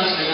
Vasana